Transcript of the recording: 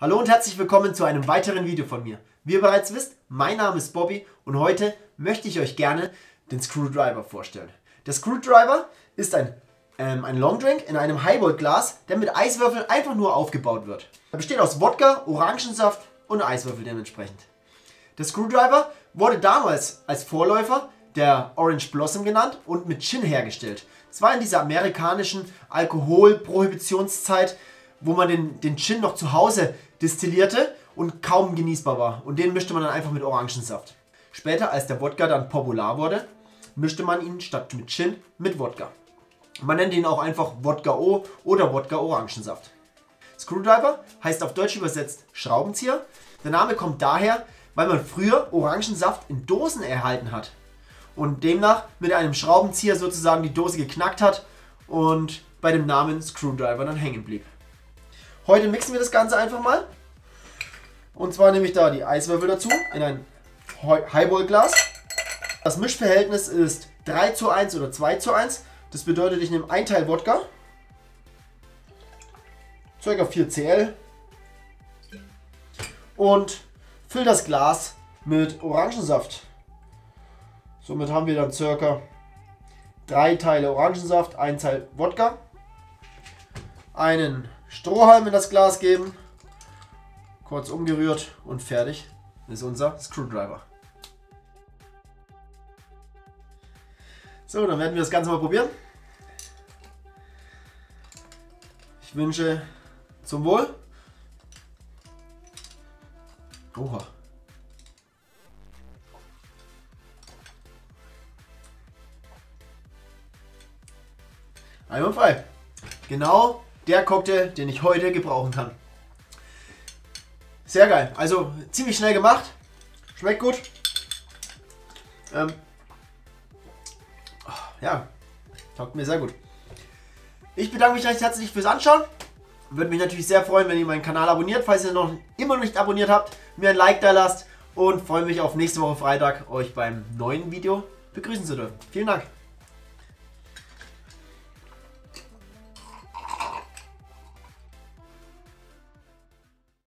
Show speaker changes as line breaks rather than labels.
Hallo und herzlich willkommen zu einem weiteren Video von mir. Wie ihr bereits wisst, mein Name ist Bobby und heute möchte ich euch gerne den Screwdriver vorstellen. Der Screwdriver ist ein, ähm, ein Longdrink in einem Highball-Glas, der mit Eiswürfeln einfach nur aufgebaut wird. Er besteht aus Wodka, Orangensaft und Eiswürfel dementsprechend. Der Screwdriver wurde damals als Vorläufer der Orange Blossom genannt und mit Gin hergestellt. Es war in dieser amerikanischen Alkoholprohibitionszeit, wo man den, den Gin noch zu Hause destillierte und kaum genießbar war. Und den mischte man dann einfach mit Orangensaft. Später, als der Wodka dann popular wurde, mischte man ihn statt mit Gin mit Wodka. Man nennt ihn auch einfach Wodka O oder Wodka Orangensaft. Screwdriver heißt auf Deutsch übersetzt Schraubenzieher. Der Name kommt daher, weil man früher Orangensaft in Dosen erhalten hat und demnach mit einem Schraubenzieher sozusagen die Dose geknackt hat und bei dem Namen Screwdriver dann hängen blieb. Heute mixen wir das Ganze einfach mal. Und zwar nehme ich da die Eiswürfel dazu in ein Highball-Glas. Das Mischverhältnis ist 3 zu 1 oder 2 zu 1. Das bedeutet, ich nehme ein Teil Wodka, ca. 4 Cl und fülle das Glas mit Orangensaft. Somit haben wir dann ca. 3 Teile Orangensaft, 1 Teil Wodka, einen Strohhalm in das Glas geben, kurz umgerührt und fertig ist unser Screwdriver. So, dann werden wir das Ganze mal probieren. Ich wünsche zum Wohl. Oha. Einwandfrei. Genau der Cocktail, den ich heute gebrauchen kann. Sehr geil. Also ziemlich schnell gemacht. Schmeckt gut. Ähm, ja, taugt mir sehr gut. Ich bedanke mich recht herzlich fürs Anschauen. Würde mich natürlich sehr freuen, wenn ihr meinen Kanal abonniert, falls ihr noch immer noch nicht abonniert habt, mir ein Like da lasst und freue mich auf nächste Woche Freitag, euch beim neuen Video begrüßen zu dürfen. Vielen Dank.